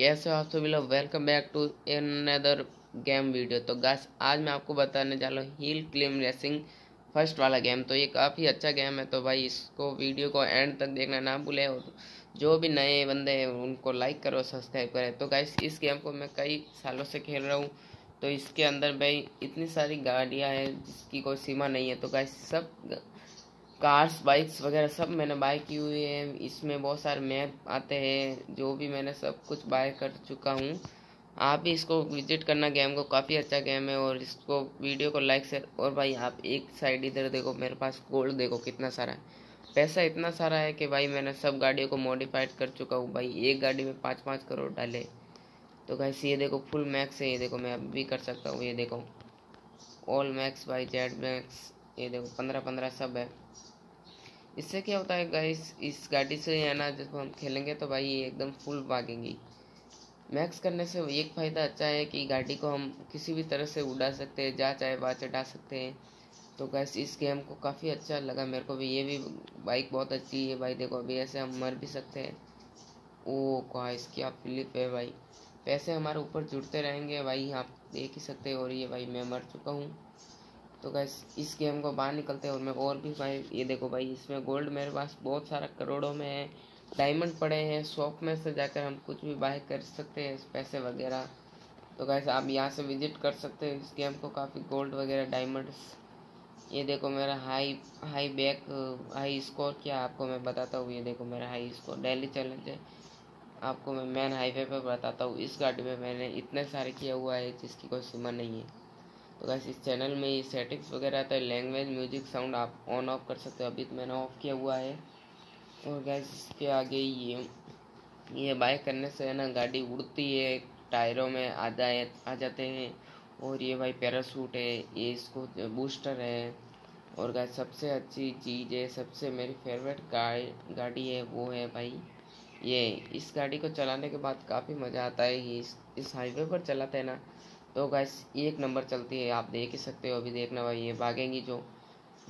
कैसे आप सभी लोग welcome back to another game video तो गैस आज मैं आपको बताने जा रहा हूँ हील क्लेम रेसिंग फ़र्स्ट वाला गेम तो ये काफ़ी अच्छा गेम है तो भाई इसको वीडियो को एंड तक देखना ना भूले और जो भी नए बंदे हैं, उनको लाइक करो सब्सक्राइब करें। तो गाइस इस गेम को मैं कई सालों से खेल रहा हूँ तो इसके अंदर भाई इतनी सारी गाड़ियाँ हैं जिसकी कोई सीमा नहीं है। तो गाइस सब कार्स, बाइक्स वगैरह सब मैंने बाय की हुई है। इसमें बहुत सारे मैप आते हैं, जो भी मैंने सब कुछ बाय कर चुका हूँ। आप भी इसको विज़िट करना, गेम को काफ़ी अच्छा गेम है और इसको वीडियो को लाइक से, और भाई आप एक साइड इधर देखो, मेरे पास गोल्ड देखो कितना सारा है। पैसा इतना सारा है कि भाई मैंने सब गाड़ियों को मॉडिफाइड कर चुका हूँ। भाई एक गाड़ी में पाँच पाँच करोड़ डाले। तो गाइस ये देखो फुल मैक्स है, ये देखो मैं अब कर सकता हूँ, ये देखो। All max by Z max ये देखो पंद्रह पंद्रह सब है। इससे क्या होता है गाइस इस गाड़ी से है ना, जब हम खेलेंगे तो भाई ये एकदम फुल भागेंगी। मैक्स करने से एक फ़ायदा अच्छा है कि गाड़ी को हम किसी भी तरह से उड़ा सकते हैं, जा चाहे वहाँ चढ़ा सकते हैं। तो गैस इस गेम को काफ़ी अच्छा लगा मेरे को भी। ये भी बाइक बहुत अच्छी है भाई, देखो, अभी ऐसे हम मर भी सकते हैं। ओ क्या इसकी आप फ्लिप है भाई। पैसे हमारे ऊपर जुड़ते रहेंगे भाई, आप देख ही सकते हैं। और ये भाई, मैं मर चुका हूँ। तो गैस इस गेम को बाहर निकलते हैं और मैं और भी भाई, ये देखो भाई, इसमें गोल्ड मेरे पास बहुत सारा करोड़ों में है डायमंड पड़े हैं शॉप में से जाकर हम कुछ भी बाय कर सकते हैं, पैसे वगैरह। तो गैस आप यहाँ से विज़िट कर सकते हैं इस गेम को, काफ़ी गोल्ड वगैरह डायमंड्स ये देखो मेरा high high back high score क्या आपको मैं बताता हूँ, ये देखो मेरा हाई स्कोर डेली चैलेंज है। आपको मैं मेन हाईवे पर बताता हूँ, इस गाड़ी में मैंने इतने सारे किया हुआ है, जिसकी कोई सीमा नहीं है। तो गैस इस चैनल में ये सेटिंग्स वगैरह आता है लैंग्वेज म्यूज़िक साउंड आप ऑन ऑफ़ कर सकते हो। अभी तो मैंने ऑफ़ किया हुआ है। और गैस इसके आगे ये ये बाइक करने से है ना, गाड़ी उड़ती है टायरों में आ जाए, आ जाते हैं। और ये भाई पैरासूट है, ये इसको बूस्टर है। और गाय सबसे अच्छी चीज़ है, सबसे मेरी फेवरेट गाड़ी है, वो है भाई, ये। इस गाड़ी को चलाने के बाद काफ़ी मज़ा आता है। इस इस हाईवे पर चलाते हैं ना तो गैस एक नंबर चलती है, आप देख ही सकते हो, अभी देखना भाई, ये भागेंगी जो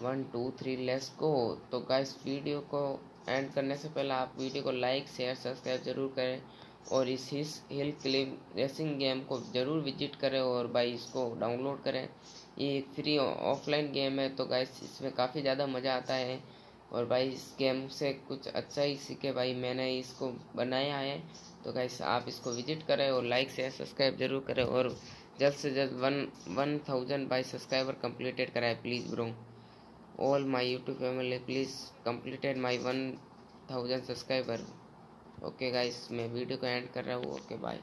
वन टू थ्री लेस को। तो गैस वीडियो को एंड करने से पहले आप वीडियो को लाइक शेयर सब्सक्राइब ज़रूर करें और इस हिस हिल क्लिम रेसिंग गेम को ज़रूर विज़िट करें और भाई इसको डाउनलोड करें। ये एक फ्री ऑफलाइन गेम है तो गैस इसमें काफ़ी ज़्यादा मज़ा आता है और भाई इस गेम से कुछ अच्छा ही सीखे भाई, मैंने इसको बनाया है। तो गैस आप इसको विज़िट करें और लाइक शेयर सब्सक्राइब ज़रूर करें और जल्द से जल्द one one thousand by subscriber completed कराए please bro all my YouTube family please completed my one thousand subscriber okay guys मैं वीडियो को एंड कर रहा हूँ. Okay bye